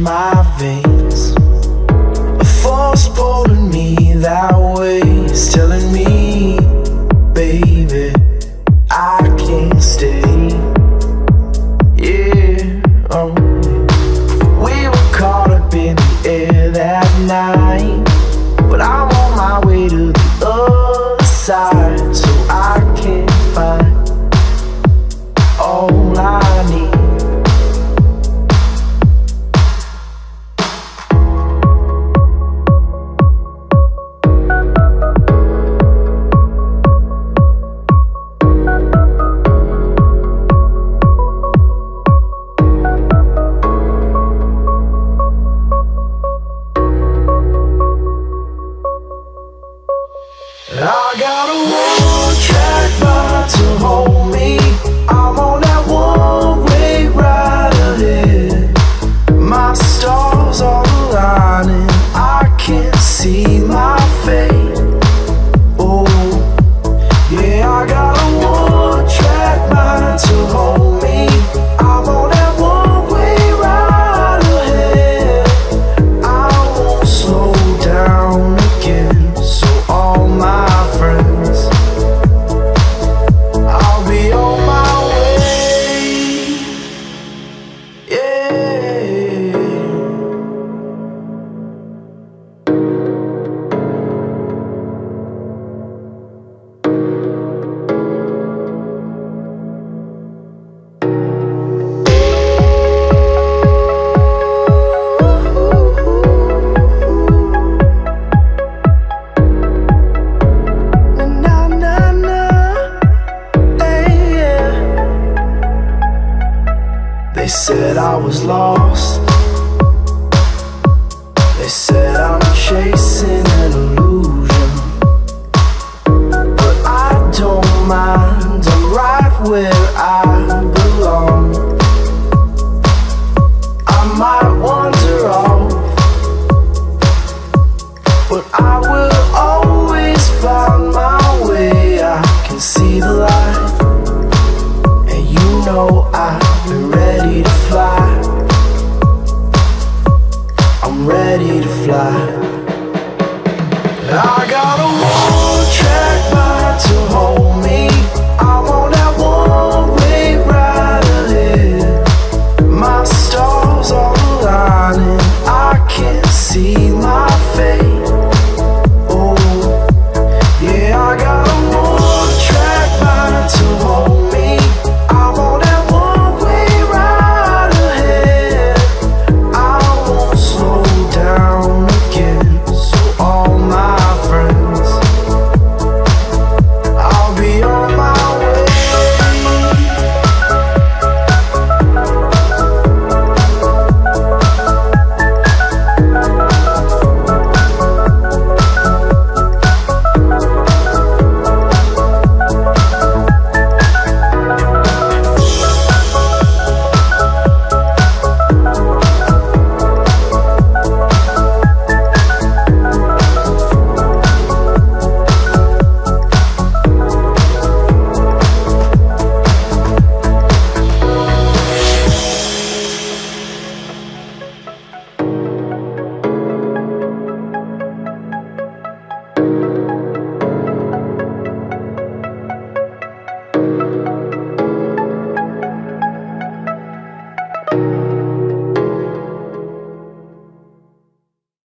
my veins. A force pulling me that way, it's telling me, baby, I can't stay. Yeah, oh. We were caught up in the air that night, but I'm on my way to the other side, I got a one track mind to hold said I was lost. They said I'm ready to fly.